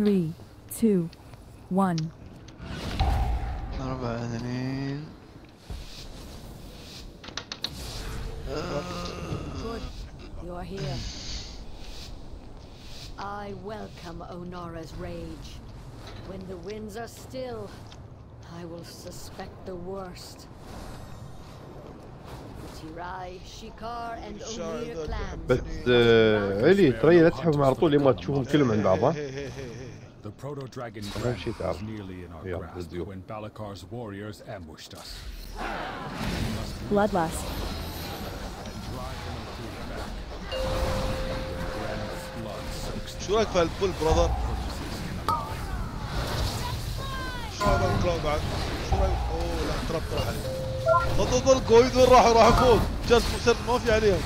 Three, two, one. أربعة اثنين Good. You're here. I welcome Onora's rage. When the winds are still, I will suspect the worst. Tirai, Shikar, and Onir clans. بس آه، علي ترى لا تسحبهم على طول لما تشوفهم كلهم عند بعض ها هي هي هي هي The proto dragon أهم شيء was تعرف. nearly in our Yeah, grasp the deal. when Balakar's warriors ambushed us. Bloodlust. Drive them through the back. Grand flood soaks شو رايك في هالبول براذر؟ شو رايك بالكلاو بعد؟ شو رايك؟ اوه لا تراب راح عليه ضد ضد القويد وين راحوا؟ راحوا فوق جلس مسر ما في عليهم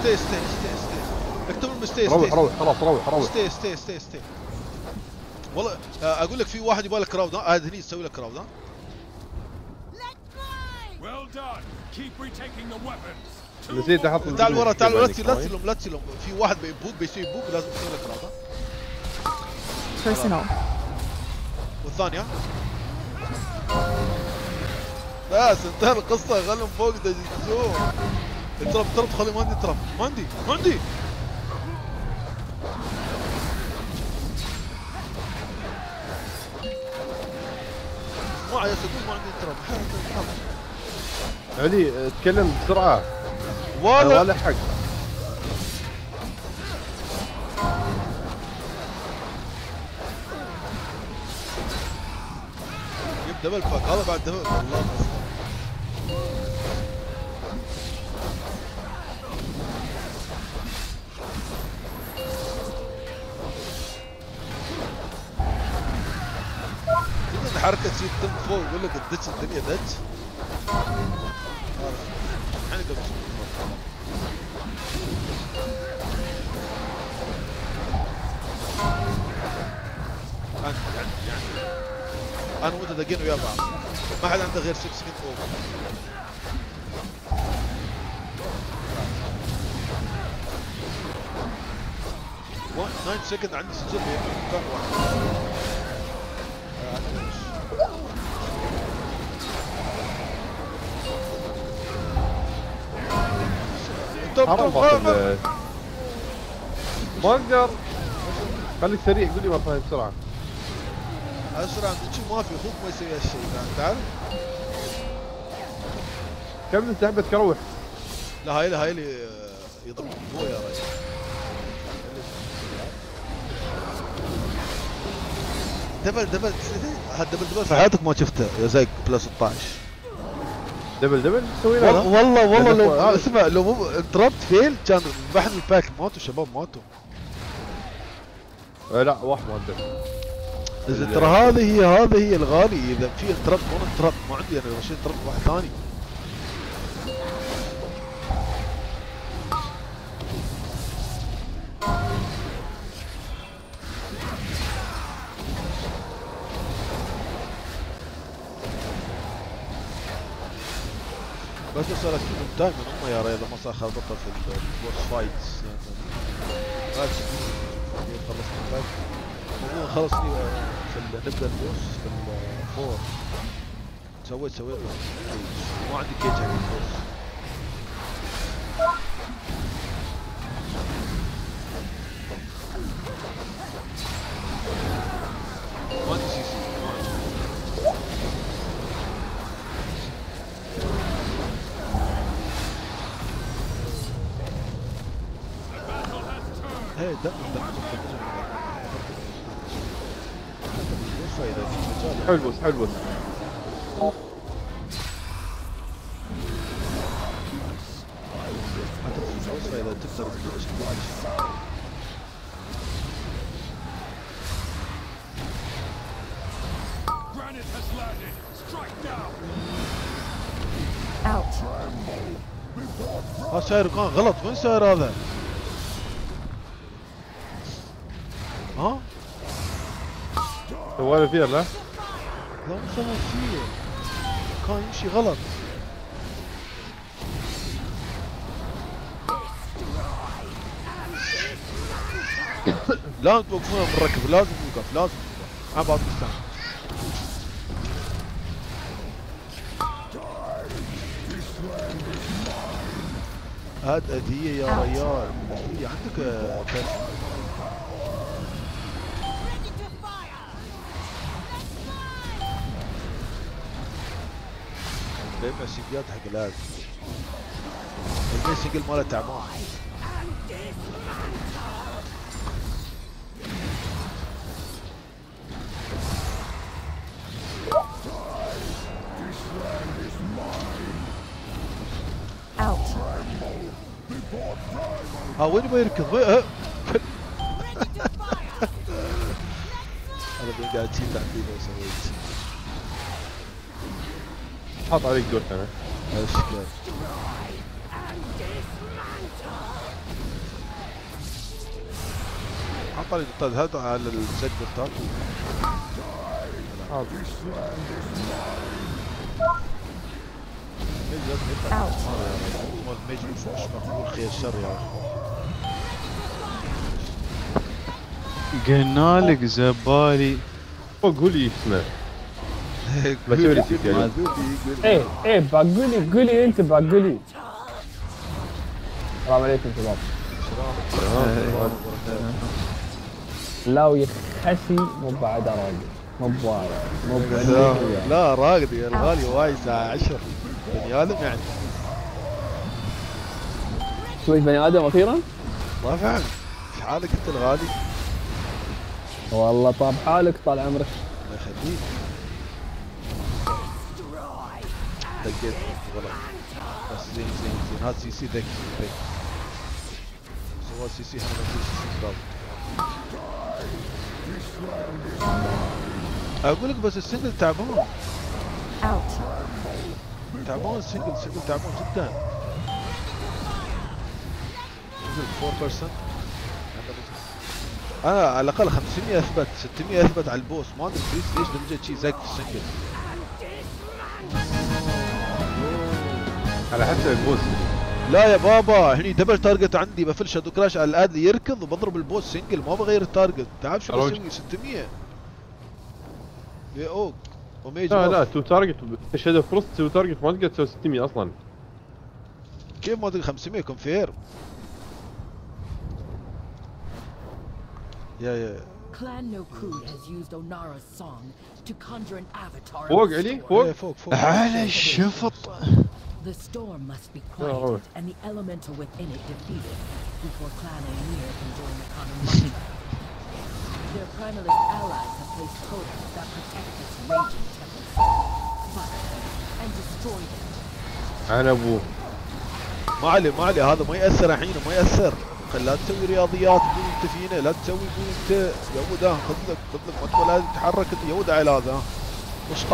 ستي ستي ستي ستي اكتب لهم ستي روح ستي روح خلاص روح روح ستي ستي ستي ستي والله آه، أقول لك في واحد يبغى لك كراود ها هذا هني يسوي لك كراود ها weapons. Two نسيت أحط تعال ورا تعال لا تسير لا لهم لا تسير لهم في واحد بيبوق بيسوي بوق لازم تسوي له كراود ها. والثانية. بس انتهى القصة خلهم فوق دجاجون ترب ترب خلي ما عندي ترب ما عندي ما عندي ما يا سدود ما عندي ترب علي تكلم بسرعة. ولا ولا حق. دبل باك. هذا بعد دبل. والله الحركة تصير تم فوق يقول لك الدتش الدنيا دتش أنا وأنت دقينا ويا بعض. ما حد عنده غير 6 second فوق. و 9 second عندي سجل في مكان واحد. طب طب ما أقدر خليك سريع قول لي مره ثانية بسرعة. أسرع من شي ما في أخوك ما يسوي هالشيء تعرف كم من سحبه كروح لا هاي لي هاي لي آه، يضرب هو يا رجل. دبل دبل هاد دبل دبل. في حياتك ما شفته يا زيك بلس 16 دبل دبل سوينا والله والله والله لو اسمع لو مو ضربت فيل كان بحن الباك ماتوا شباب ماتوا. آه، لا واحد ما ادري اذا ترى هذه هي هذه هي الغالي إذا في انترب مو انترب ما عندي أنا شيء انترب واحد ثاني. دائما هم يا ريال ما صار خربطه في البوس فايتس بعد خلص خلص في نبدأ البوس في الفور سويت سويت ما عندي كيج حق البوس حلو حلو تقدر. ها ساير كان غلط وين ساير هذا؟ ها؟ سوالف فيها لا؟ لا سوى شيء كان يمشي غلط لازم توقفونه من الركب لازم يوقف لازم على بعض مستعمل هاد أذية يا ريال. أذية عندك آه، سيجات حق لازم الميسنجل ماله تعبان. ها وين يبغى يركض؟ حاط عليك دور أنا حط لي الطاد هذا على الميج مش مقبول خير شر يا أخي قلنا لك زبالي. اللي اسمه. قولي- إيه إيه بقولي قولي انت بقولي السلام عليكم شباب لا ويخسي مو بعد راقد مو بوايد مو بوايد لا راقد يا الغالي وايد الساعة 10 بني آدم يعني. شوي بني آدم أخيرا؟ ما فهمت. إيش حالك أنت الغالي؟ والله طاب حالك طال عمرك. الله يخليك دقيت غلط بس زين زين زين. هذا CC ذكي ذكي. سوى CC نقول CC crowd أقول لك بس ال single تعبان. Out. تعبان ال single ال single تعبان جدا. نزل 4% أنا على الأقل 500 أثبت 600 أثبت على ال boss. ما أدري ليش ليش درجه شي زق في ال single. على حسب ال boss لا يا بابا هني double target عندي بفل shadow crash على ال add اللي يركض وبضرب ال boss single ما بغير ال target. تعرف شو. بسوي 600 يا okay. و mage لا. لا two target shadow priest two target ما تقدر تسوي 600 أصلا. كيف ما ادري 500 كونفير يا يا. Clan Nokhud has used Ohn'ara's song to conjure an avatar. فوق علي storm. فوق؟ إيه، فوق فوق. على الشفط. The storm must be Oh. quieted and the elemental within it defeated before Clan Ohn'ir can join the common march. Their primalist allies have placed totems that protect this raging tempest. Fight and destroy them. أنا ابوه ما علي ما علي هذا ما ياثر الحين ما ياثر لا تسوي رياضيات تقول انت فينا لا تسوي قول انت يا ولد ها، خذ لك خذ لك ما تقول لازم تتحرك انت يا ولد على هذا. وش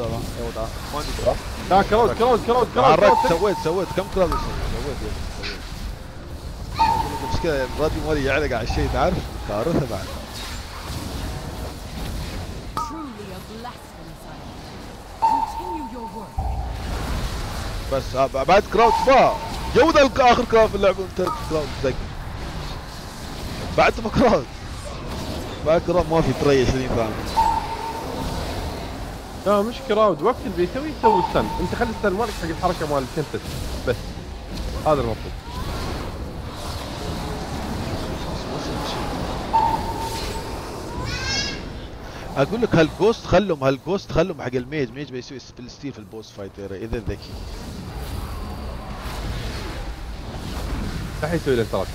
ها، يا ولد ها. ما كراف لا كراود كراود كراود كراود كراود. سويت سويت. كم كراف سويت سويت. المشكلة الراديو مالي يعلق على الشيء تعرف؟ كارثه بعد. بس ها، بعد كراود با جودة آخر كراود في اللعبة انت كراود دق بعد ما كراود بعد كراود ما في تريش لين ثاني لا مش كراود وقت اللي بيسوي يسوي ستان انت خلي الستان مالك حق الحركة مال التمبست بس. هذا المطلوب أقول لك هال ghost خلهم هال ghost خلهم حق ال mage. mage بيسوي spell steal في ال boss fight إذا ذكي. لا يسوي له ترك.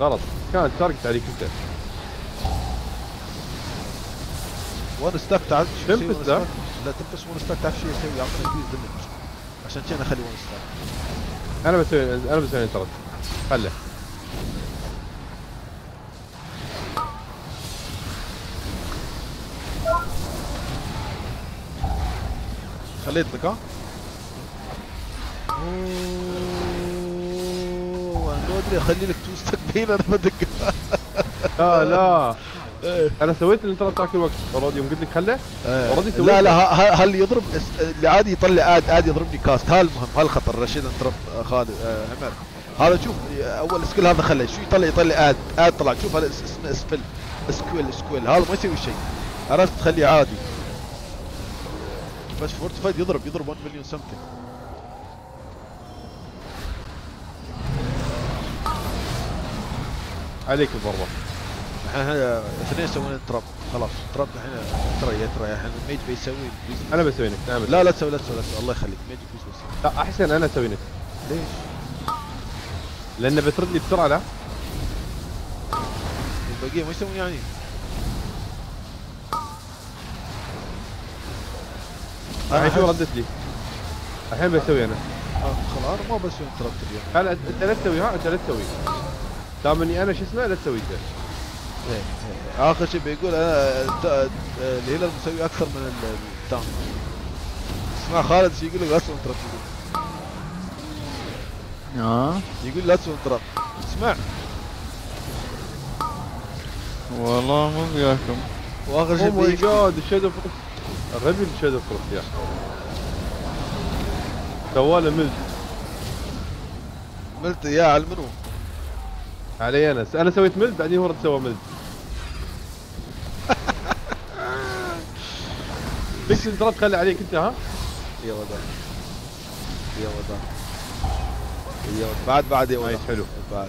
غلط. كان target عليك أنت. وأنا تعرف شو لا تلبس one stack تعرف شو يسوي يعطيك huge damage عشان كذا أخلي one stack أنا بسوي أنا بسوي interrupt خله خليت لك ها؟ أوه أدري أخلي لك two بين أنا لا لا. إيه. أنا سويت اللي انت ذاك الوقت already يوم قلت لك خله إيه. already سويت لا لا هل يضرب؟ اس- اللي عادي يطلع اد عادي يضربني كاست. هذا المهم هذا الخطر رشيد انتربت آه، خالد آه، عمر. هذا شوف اول سكيل هذا خله شو يطلع؟ يطلع اد اد طلع. شوف هذا اس- اسمه اسفل سكويل سكويل هذا ما يسوي شيء. عرفت؟ تخليه عادي. بس فورتيفايد يضرب يضرب 1 مليون سمثينج عليك الضربة. إحنا اثنين سوينا تراب خلاص. تراب الحين ترى يا ترى الحين الميج بيسوي بيس- أنا بسوي نكت أنا بسوي. لا لا تسوي لا تسوي لا تسوي. الله يخليك. ميج بيس بس لا أحسن أنا أسوي نكت ليش؟ لأنه بترد لي بسرعة لا. البقية ما يسوون يعني. الحين شو ردت لي. الحين بسوي أنا. آه، خلاص. ما بسوي تراب اليوم. هلا أنت لا تسوي ها أنت لا تسوي. دام إني أنا شو اسمه لا تسوي. انت. آخر شيء بيقول أنا آه، الهيلر مسوي أكثر من ال- التانك اسمع خالد شو يقول لك؟ لا تسوون تراب يقول. آه. يقول لا تسوون تراب اسمع. والله مو وياكم وآخر أو شيء ماي بيجي. جاد الشادو الربي الشادو فروت يا سواله ملت. ملت يا على منو علي أنا أنا سويت ملت بعدين هو رد سوى ملت. انت رد خلي عليك انت ها؟ يا ودان يا ودان يا ودان بعد بعد يا ودان نايس، حلو. بعد.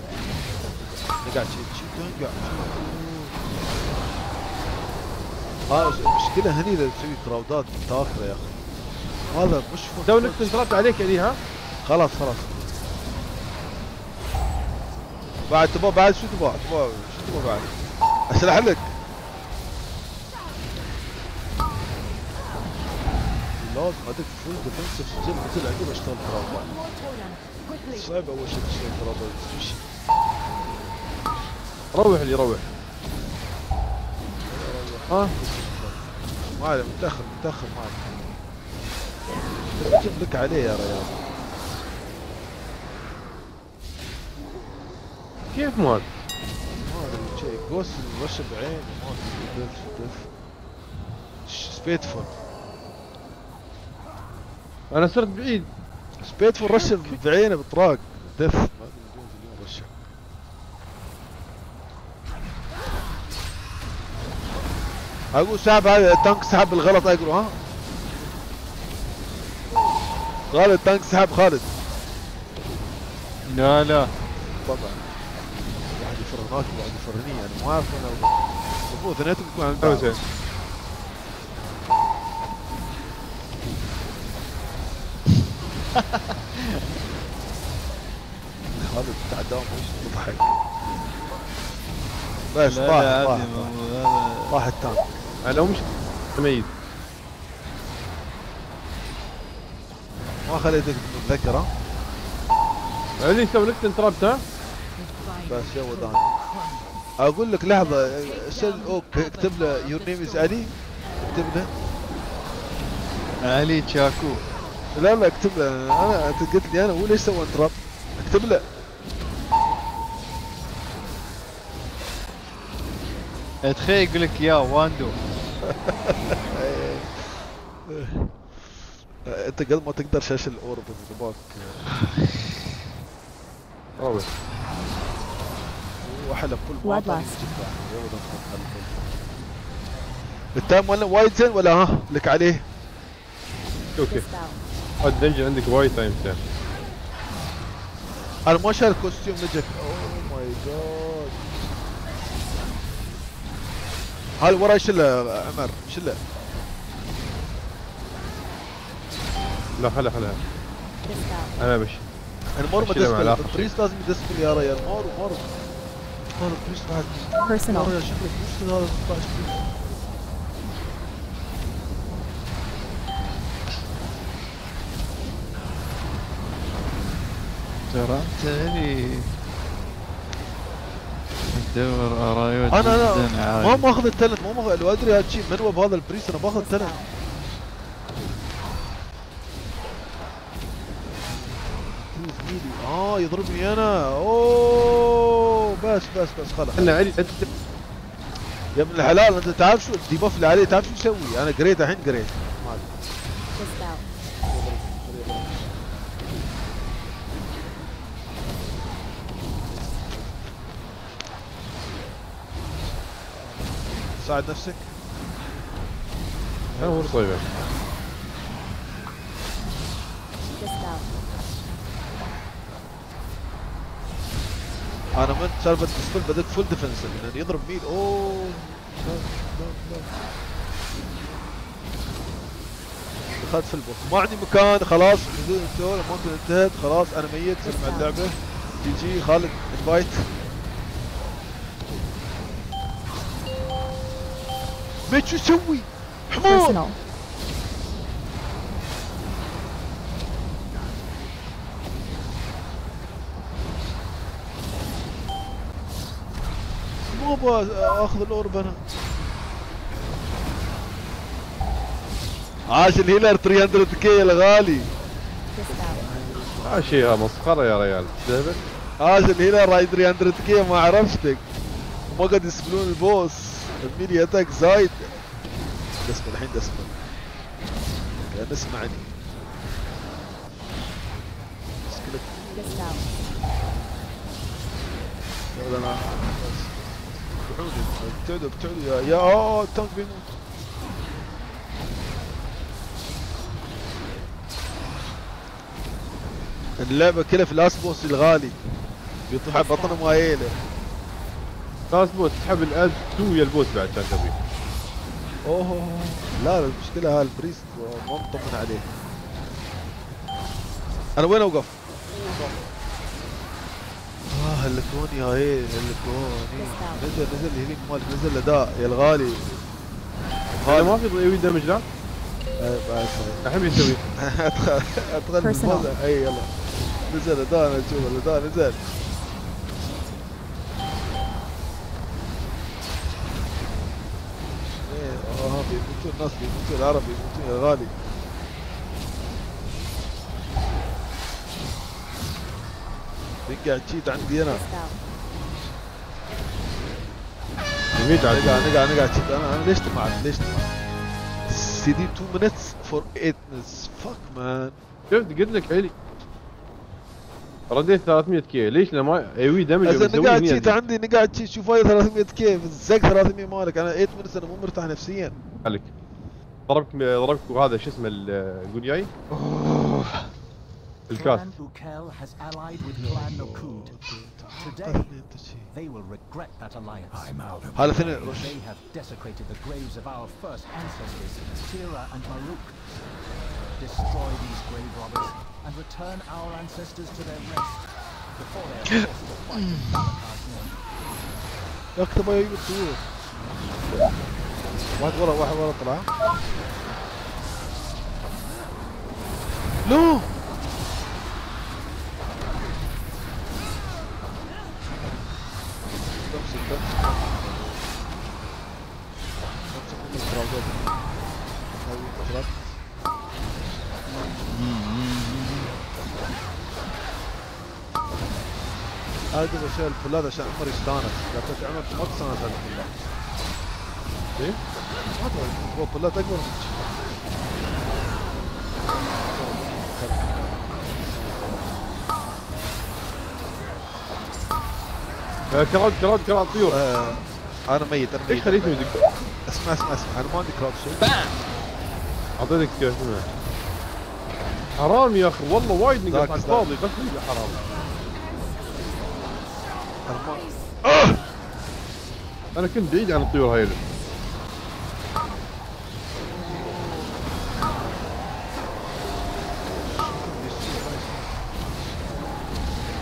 نقعد المشكلة هني اللي تسوي كراودات متوفرة يا أخي. هذا مش فوق سوي نكت انت رد عليك يعني ها؟ خلاص خلاص. بعد تبغى بعد شو تبغى؟ تبغى شو تبغى بعد؟ اشرح لك. لازم ادق فول ديفنسيف سجل مثل عقب أشتغل كراودات صعب أول شيء كراودات شو روح اللي روح. ها؟ ما عليه متأخر متأخر ما عليه لك عليه يا ريال كيف مات ما أدري شيء. جوس رش بعين ما أدري. دف دف. سبيتفول أنا صرت بعيد. سبيتفول رش بعينه بطراق دف رشه أقول سحب هذا التانك سحب بالغلط أقول ها؟ خالد التانك سحب خالد. لا لا. طبعا. واحد يفر هناك وواحد يفر هني يعني ما أعرف أنا. المفروض اثنيناتهم يكون عند سوي زين خالد تعداهم وش تضحك بس طاح طاح هذا طاح التانك أنا مش ميت ما خليتك تتذكر ها اللي يسوي نكت انت ربت ها بس يا ودان. أقول لك لحظة سل أوك اكتب له يور نيم از علي اكتب له. علي تشاكو لا لا اكتب له أنا أنت قلت لي أنا هو ليش سوى انتراب اكتب له تخيل يقول لك يا واندو أنت قد ما تقدر شاشه الأورب ضباك روح وحلب كل ما. التايم ولا وايد زين ولا ها؟ لك عليه. أوكي. الدنجن عندك وايد تايم زين أنا ما شارك كوستيوم نجك اوه ماي جاد هاي وراي شله عمر شله لا خلا خلا. أنا بمشي أنا مر ما الآخر البريست لازم يدسبل يا ريال مر مر مر البريست بعد يا Personal. ريال شكله بريست هذا ترى انت لي تدور ارايوت أنا أنا ما. ماخذ ال talent ما ماخذ. لو ادري هذا الشيء منو بهذا ال priest أنا باخذ melee آه يضربني أنا أوه بس بس بس خلاص. أنا علي أنت- يا ابن الحلال أنت تعرف شو؟ ال debuff اللي عليه تعرف شو يسوي؟ أنا قريت الحين قريت ساعد نفسك؟ أنا هو out. أنا من سالفه dispel بدأت full defensive لأن يضرب melee. أوه. دخلت في ال boss. ما عندي مكان خلاص. المنطقة انتهت خلاص. أنا ميت سمع اللعبة. GG خالد انفايت ميت شو يسوي؟ حمار. مو أبغى أخذ الأورب أنا عاش الهيلر 300 كي الغالي. آه شيء مسخرة يا ريال عاش الهيلر راي 300 كي ما عرفتك وما قد يسبلون البوس الميني اتاك زايد دسم الحين دسم كان اسمعني out. يلا أنا ابتعدوا ابتعدوا ابتعدوا يا يا اوه التانك بيموت اللعبة كلها في الاس بوس الغالي. بيطيح بطنه مايلة. خلاص بوس تسحب الأد 2 ويا البوس بعد كان تبي أوه لا لا المشكلة ها البريست ما مطمن عليه. أنا وين أوقف؟ آه هلكوني يا إيه هلكوني نزل نزل الهيلينج مالك نزل الاداء يا الغالي. هذا ما في اي دمج لا؟ آه، بعد الحين بيسوي. أدخل أي يلا. نزل أداء أنا أشوف الاداء نزل إيه آه بيموتون الناس بيموتون العرب بيموتون يا غالي. قاعد تشيت عندي أنا. أنا قاعد أنا قاعد تشيت أنا أنا ليش تمعت ليش تمعت سي دي 2 minutes for 8 minutes fuck man شفت قلت لك علي رديت 300 كي. ليش لما ايوي دمج قاعد هني تشيت. عندي أنا قاعد تشيت شوف هاي 300 كيف زق 300 مالك. أنا 8 minutes أنا مو مرتاح نفسيا. عليك. ضربك ضربك وهذا شو اسمه الجونياي الكاس هذا اثنين They have desecrated the graves of our first ancestors, Tira and Maruk. Destroy these grave robbers and return our ancestors to their rest before they are forced to fight in Malakar's name. واحد ورا واحد ورا طلع لو. هذا بشيل الفلات عشان عمر يستانس. لا كنت عمر ما تستانس على الفلات إيه. آه، كراد كراد كراد طيور آه، أنا ميت أنا إيش ميت يدق اسمع اسمع اسمع أنا ما عندي كراود شيء اعطيتك شو اسمه حرام يا أخي والله وايد ذاك. الفاضي قسم بالله حرام أنا كنت بعيد عن الطيور هاي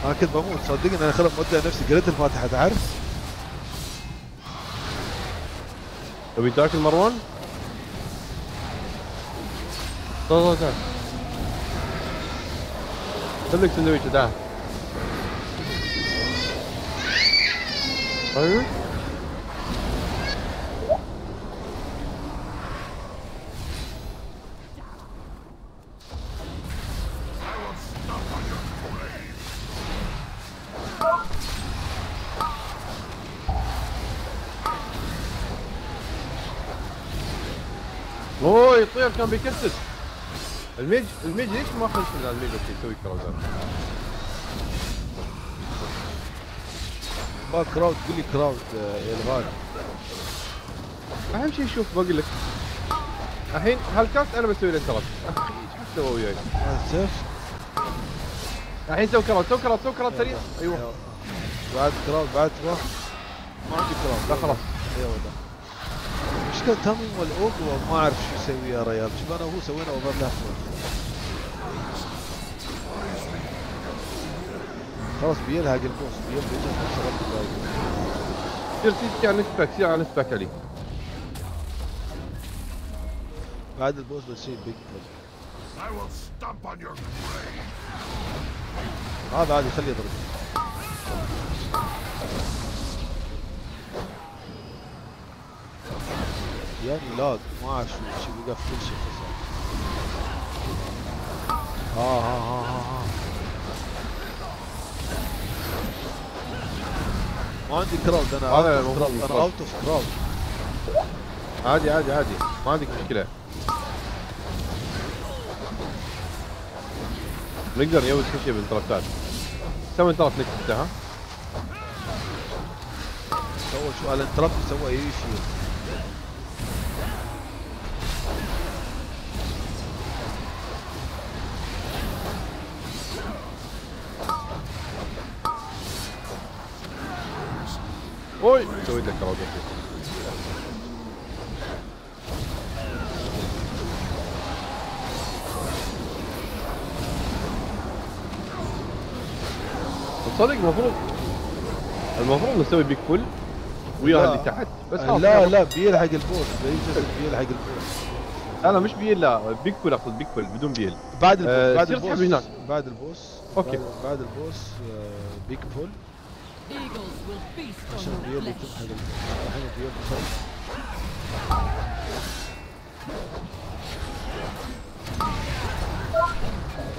أنا كنت بموت. صدقني أنا خلف مودع نفسي. قريت الفاتحة تعرف؟ تبي تاكل مروان؟ تعال تعال تعال خليك سندويشة تعال. أيوه اوه يطير كان بيكسس. الميج الميج ليش ما خلص من الميج أوكي يسوي كراودات ما كراود قول لي كراود آه، يا الغالي أهم شيء شوف بقول لك. الحين هالكاست أنا بسوي له انتربت إيش سوى وياي؟ الحين سوي كراود سوي كراود سوي كراود سريع. أيوه. بعد كراود بعد تبغى ما عندي كراود لا خلاص أيوه مشكلة تامين والاوقوى ما أعرف شو يسوي يا ريال. شوف أنا وهو سوينا اوفرلاب خلاص بيلهق البوس بيلهق البوس سير سير على نسبك سير على نسبك علي. بعد البوس بيج on your grave. هذا عادي خليه يضرب. يعني lag ما اعرف شو شو وقف كل شيء خسر ها ها ها ها ها ما عندي crowd أنا هذا المفروض. أنا. out of crowd عادي عادي عادي ما عندك مشكله نقدر نسوي كل شيء بال interrupt ات سوي interrupt next ها؟ سوى شو ال interrupt سوى اي شيء تصدق المفروض المفروض نسوي big pull. ويا لا. اللي تحت. بس لا لا بيلحق ال boss بيلحق ال boss لا لا مش BL لا. big pull أقصد big pull بدون BL. بعد ال boss آه، بعد ال boss. هناك. بعد ال boss. okay. بعد, بعد ال boss آه، big pull. عشان BL الحين BL بيخلص.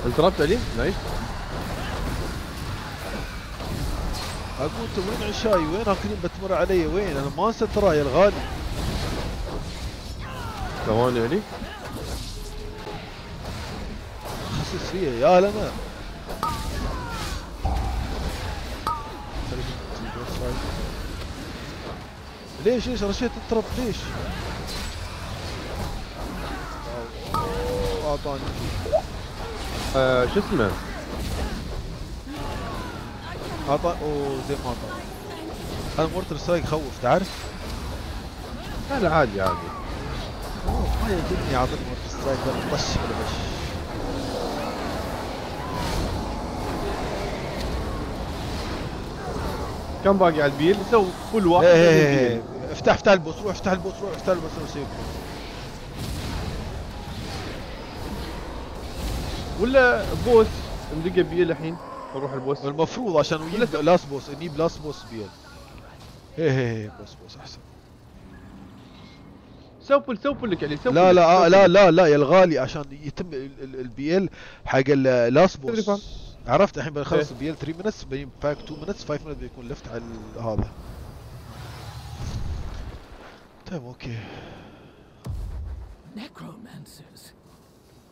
انتربت عليه؟ نايس. أقول انت وين عشاي؟ وين هاكلين بتمر علي؟ وين؟ أنا ما انسى ترى يا الغالي. ثواني علي خسس فيها يا لنا ليش؟ ليش؟ رشيت الترب ليش؟ اعطاني آه شو اسمه؟ اوه زين ما اعطاني أنا مورتر سترايك يخوف تعرف؟ لا لا عادي عادي. ما يعجبني يعطيني مورتر سترايك ولا بش ولا بش كم باقي على البيل؟ سو فول واحد إيه، إيه،. إيه. افتح افتح البوس روح افتح البوس روح افتح البوس وسيب ولا بوس؟ ندق بيل الحين. نروح البوس المفروض عشان يجيب لاست بوس نجيب لاست بوس بيل هي هي هي بوس بوس أحسن سو فل سو فل لك علي سو لا لا آه. لا لا لا يا الغالي عشان يتم البي ال حق اللاست فاهم. بوس عرفت الحين بنخلص إيه. البي ال 3 مينتس بين باك 2 مينتس 5 مينتس بيكون لفت على هذا طيب أوكي Necromancers.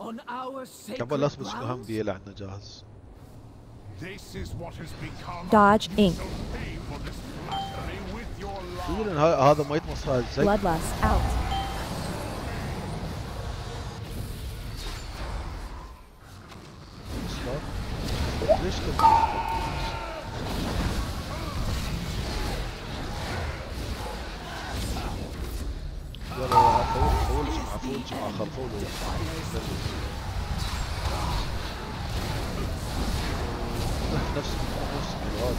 On our sacred كمان لاست بوس اهم? بي ال عندنا جاهز This is what has become. Dodge Inc. So pay for this flattery with your تقول life. ان ه- هذا ما يتمص هذا الزق Bloodlust out. ليش كذا؟ يلا pull pull جمعة pull نفس نفس الغالي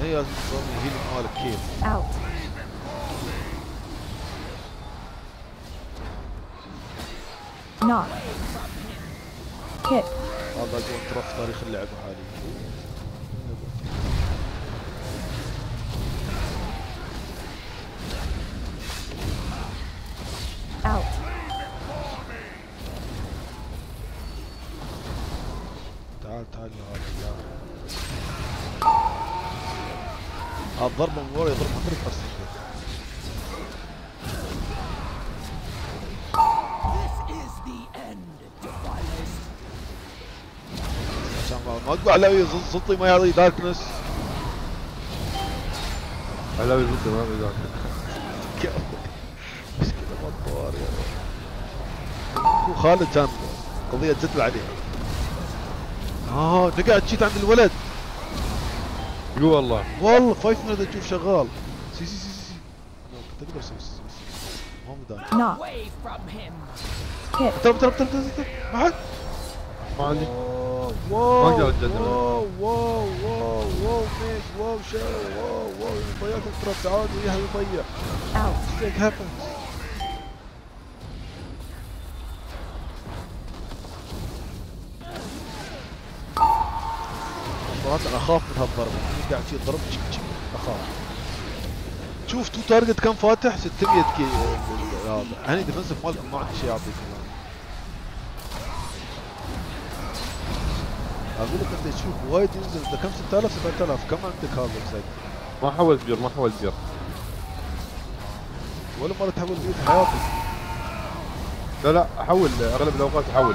هي لازم تسوي healing مالك كيف. Knock. Hit. هذا اقوى ترف تاريخ اللعبة حاليا الضربه من ورا يضرب 100% عشان ما ما أقول علي صوتي ما يعطي داركنس علاوي جدا ما في ذاك مشكلة مطار يا رب. هو خالد كان قضية جد عليه آه انت قاعد تشيت عند الولد. قوة والله. والله فايف مينت تشوف شغال. سي سي سي سي تقدر تسوي سي سي سي. ما هو مدان Knock. Hit. ترى ترى ترى ترى. ما حد ما عندي. واو ما أقدر أتجنب. واو واو واو واو ميك واو شارع واو واو. ضيعت التراب تعال وياها يضيع Out. mistake أنا أخاف من هالضربه أنا قاعد شي ضرب. تشك تشك أخاف. شوف تو تارجت كم فاتح 600 كي هذا هني defensive مالكم ما عندي شيء اعطيك إياه. أقول لك أنت تشوف وايد ينزل. انت كم 6000 7000 كم عندك هذا ما حولت بير ما حولت بير ولا مرة تحول بيوت حياتك لا لا احول أغلب الأوقات احول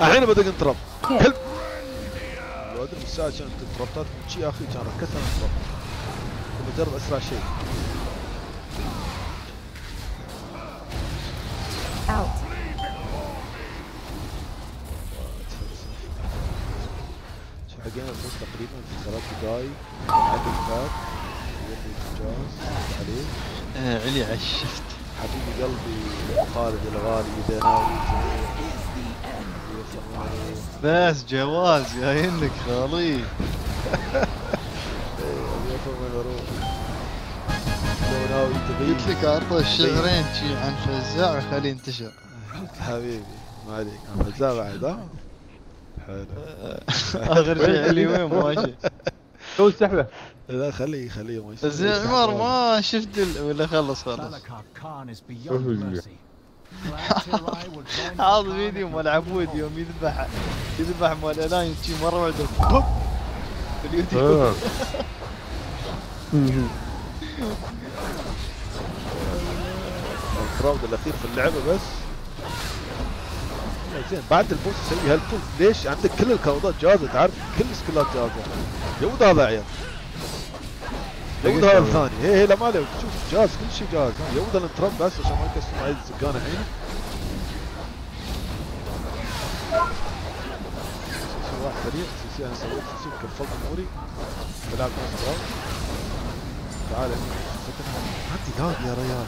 الحين بدك انترب. كلب لو ادري الساعة كانت تربطات من شي يا أخي كان ركزت على الترب كنت بجرب أسرع شيء. Out. شو حقين؟ الفوز تقريبا في ثلاث دقايق. عدد فات يدي الجاز. عليه آه علي عشفت حبيبي قلبي خالد الغالي اذا ناوي بس جواز جايين لك خالي. قلت لك أعطى الشعرين شي عن فزاع وخليه ينتشر. حبيبي ما عليك. أنا فزاع بعد ها؟ حلو. اخر شيء علي وين؟ ماشي. سوي السحبة. لا خليه خليه ما يصير بس يا عمر ما شفت. ولا خلص خلص. حاط Khan فيديو مال عبود. يوم يذبح يذبح مال الاين شي مرة واحدة بوب في اليوتيوب. آه. الكراود الأخير في اللعبة بس. زين بعد البوس تسوي هالبوس. ليش؟ عندك كل الكراودات جاهزة تعرف؟ كل السكلات جاهزة. يود هذا عيال. يود هذا الثاني هي هي لا ما عليه. شوف جاهز كل شيء جاهز ها. يود الانتراب بس عشان ما يكسر معي الزقانة الحين سي واحد سريع سي سي أنا سويت سي سي كفلت اموري بلعب نفس الراوند تعال عندي لاج يا ريال.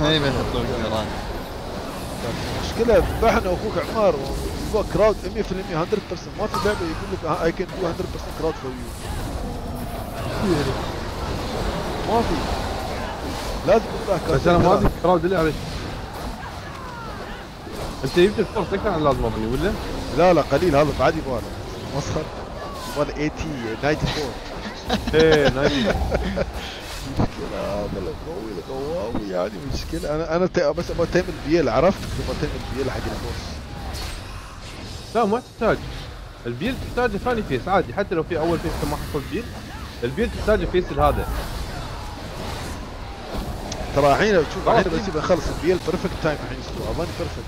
اي بيحط لك جيران المشكلة ذبحنا أخوك عمار. هو كراود 100% 100% ما في لعبة يقول لك اي كان دو 100% كراود فور يو ما في. لازم تذبح بس أنا ما أدري كراود اللي عليك أنت جبت الفرص أكثر عن اللازم أظني ولا؟ لا لا قليل هذا بعد يبغى له مسخر يبغى له 80 94 إيه nice مشكلة هذا القوي القواوي يعني مشكلة. أنا أنا تا- بس أبغى time ال BL عرفت؟ أبغى time ال BL حق ال boss. لا ما تحتاج. ال BL تحتاجه ثاني phase عادي حتى لو في أول phase ما حصلت BL ال BL تحتاجه phase هذا. ترى الحين شوف الحين خلاص. بس يبغى أخلص ال BL perfect time الحين أظن perfect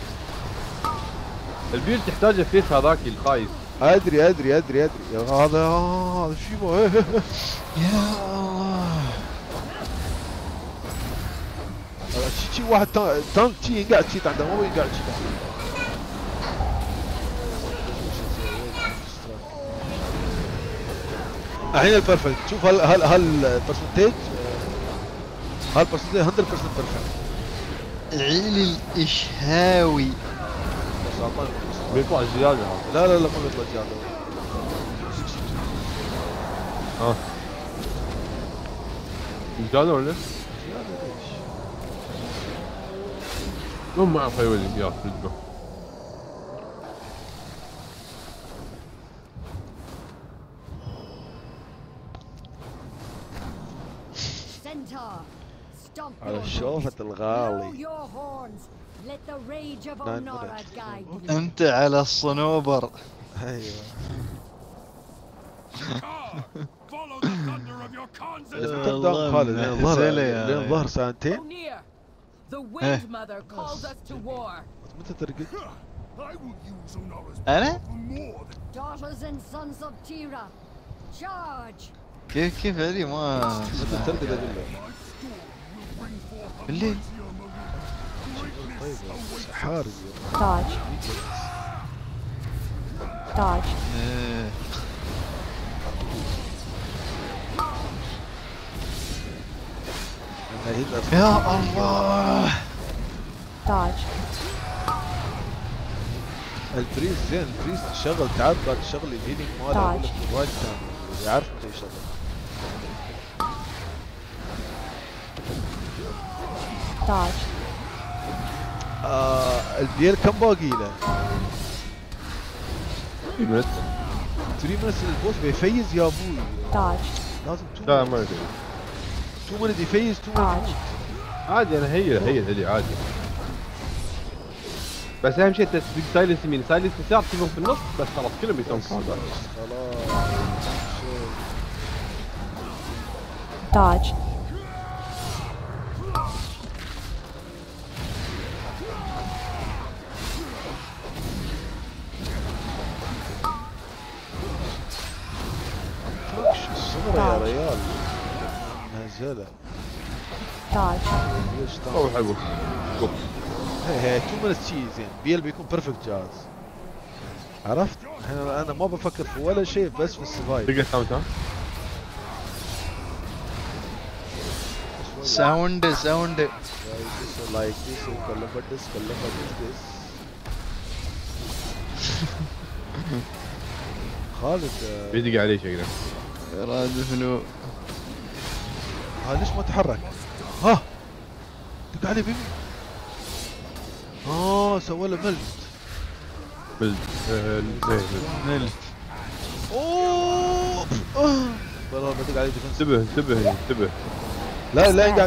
ال BL تحتاجه phase هذاك الخايس. أدري أدري أدري أدري. هذا هذا شو يبغى؟ يا الله. شي واحد تا- تانك شي ينقعد شي عنده مو ينقعد شي عنده الحين البرفكت شوف هل هل هل البرسنتيج هل البرسنتيج 100% بيرفكت علي الإشهاوي. بيطلع زيادة. هذا لا لا لا ما بيطلع زيادة. ها زيادة ولا؟ زيادة. ليش؟ مو ما أعرف يولي يا صدقه على شوفة الغالي. نعم، أنت على الصنوبر. أيوه. الله لين الظهر سنتين. إيه. متى ترقد؟ أنا؟ كيف كيف هذه؟ ما ترقد بالليل طيب. Dodge. إيه. أنا هنا يا الله Dodge. البريست زين البريست تشغل تعب بعد تشغل الهيلينج ماله. وايد كان يعرف متى يشغل Dodge. آه البيل كم باقي له؟ مت 3 minutes البوس بيفيز يا أبوي Dodge. لازم 2 لا ما ادري 2 minutes يفيز 2 minutes. عادي أنا هي هي هي عادي بس أهم شيء تسويق سايلنس يمين سايلنس يسار تسيبهم في النص بس خلاص كلهم يسوون كاونتر خلاص. نزله Dodge. ليش روح حلو. قب هي هي 2 minutes شي زين بيل بيكون بيرفكت جاهز عرفت؟ أنا أنا ما بفكر في ولا شيء بس في السفايف. تلقى كاونتر ساوند ساوند لايك ذيس وكلم بدس كلم بدس خالد آه، بيدق عليه شكله راد فنو ها ليش ما تحرك؟ ها دق عليه بيبي آه سوى له ملت. بلد آه، بلد. نلت أوه! آه. والله بدق عليه defense انتبه انتبه انتبه. لا لا لا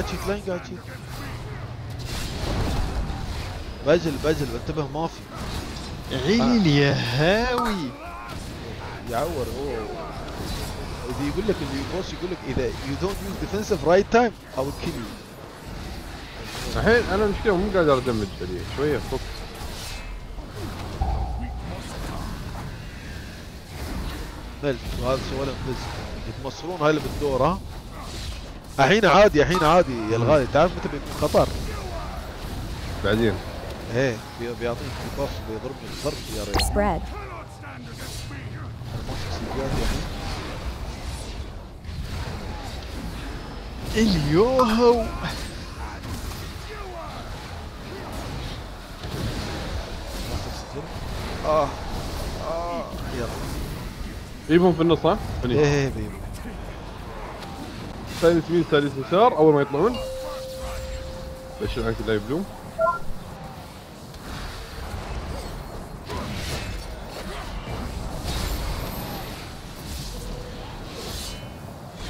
بجل بجل انتبه ما في. عيل يا هاوي. يعور هو اذا يقول لك ال boss يقول لك إذا you don't use defensive right time I'll kill you الحين أنا المشكلة مو قادر أدمج عليه شوية فك ملت وهذا سوى له بس يتمصرون هاي اللي بالدور ها؟ الحين عادي الحين عادي يا الغالي. تعرف متى بيكون خطر بعدين. إيه بي- بيعطيك بيباف بيضربني الضرب يا ريال. اليوهو. آه. آه يلا جيبهم في النص ها؟ هني إيه بيبي سايلنس يمين سايلنس يسار أول ما يطلعون. بشر عنك اللايف بلوم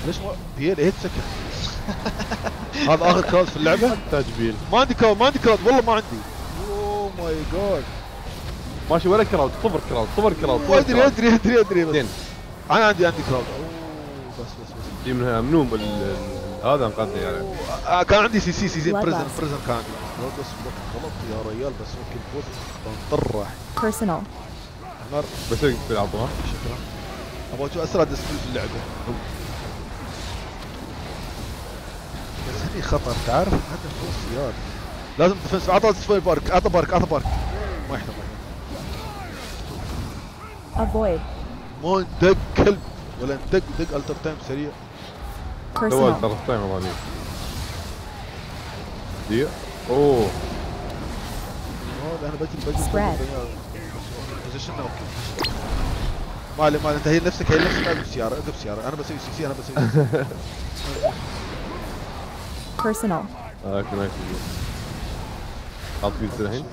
ليش ما بيل 8 سكند هذا آخر كراود في اللعبة؟ تاج بيل ما عندي كراود ما عندي كراود والله ما عندي. oh my god ماشي ولا crowd صفر crowd صفر crowd أدري. أدري أدري أدري. بس أنا عندي عندي crowd اوه بس بس بس. دي منها منوم ال- ال- هذا انقذني يعني. أوه، آه، كان عندي CC سي زين. prison prison كان عندي. بس غلط يا ريال بس ممكن boss بنطرح. نار بس في العظمه شكرا. أبغى أسرع dispel في اللعبة. هني خطر تعرف؟ هذا فوق سيارة لازم ديفنس. أعطى ديسبيل بارك أعطى بارك أعطى بارك. ما يحتمل Avoid. ما ندق كلب ولا ندق دق ألتر تايم سريع. Personal. ترى تايم مالي دي أوه. هذا أنا بجري بجري Spread. بوزيشن أوكي ما علي ما علي انت هي نفسك هي نفسك أقف سيارة أقف سيارة أنا بسوي سي سي أنا بسوي سي سي Personal. هذاك nice حاط في الحين.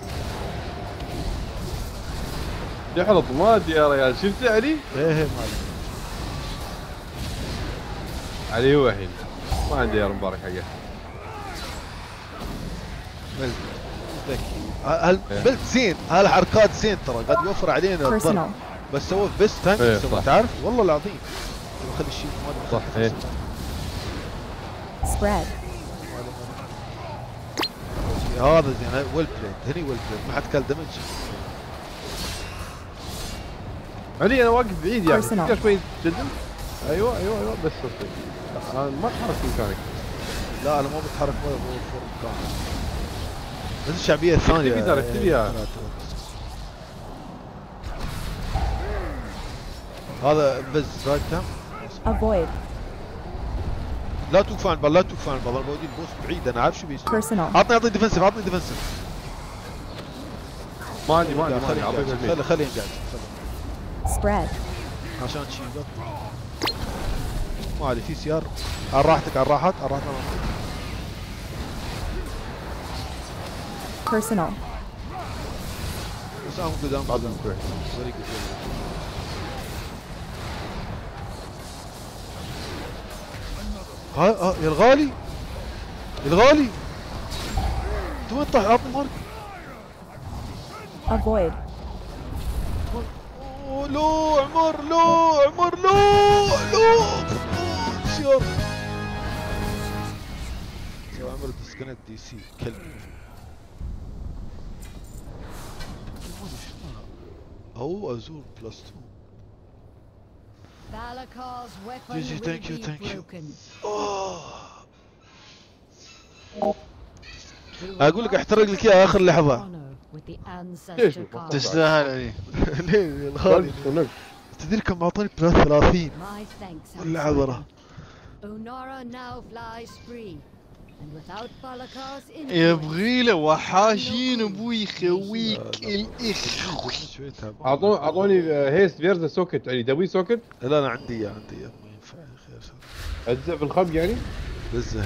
يحرط mad يا ريال. شفت علي؟ إيه إيه ما علي علي هو الحين. ما عندي يا مبارك حقه. ذكي هالبلد زين. هالحركات زين ترى؟ قاعد يوفر علينا الضرب. بس سوى best tank إيه،. تعرف. والله العظيم. خلي الشيء ما صح، إيه. Spread. هذا زين ويل بليد هني ويل بليد ما حد كل دمج علي أنا واقف بعيد يعني. تقدر شوي تقدم أيوه أيوه أيوه. بس أوكي. أنا ما أتحرك مكانك. لا أنا ما بتحرك ولا بوفر مكان بس الشعبية الثانية اكتب يدار، اكتب يا. هذا بز رايت تام Avoid. لا توقف عن البال لا توقف عن البال أنا بودي البوس بعيد أنا عارف شو بيسوي. عطني عطني ديفنسيف عطني ديفنسيف ما عندي ما عندي ما خلي عندي ينقاز، اعطيك خلي البيت خلي ينقاز خلي. Spread. عشان شي ما علي في سيار على راحتك على راحت على راحت. Personal. بس ام قدام شوي. Very ها يا الغالي يا الغالي. انت وين طاح عطني مارك. أوه، لو عمر لو عمر لو لو. سيار يا عمر ديسكونكت دي سي كلب. أو أزور بلس 2 Thank you, thank you. We will أقول لك احترق to لك the اياها اخر لحظه ليش. تستاهل علي ليه الغالي. تدري كم اعطاني بلس 30 My thanks. ولا Outsider. عبره Onara now flies free. And without Valakar's influence, يبغي له وحاشين أبوي يخويك الاخ أعطوني اعطوني هيست فيرزا سوكت علي تبي سوكت لا لا عندي إياه عندي إياه. ما ينفع يا أخي. اجزاء في الخب يعني؟ بزه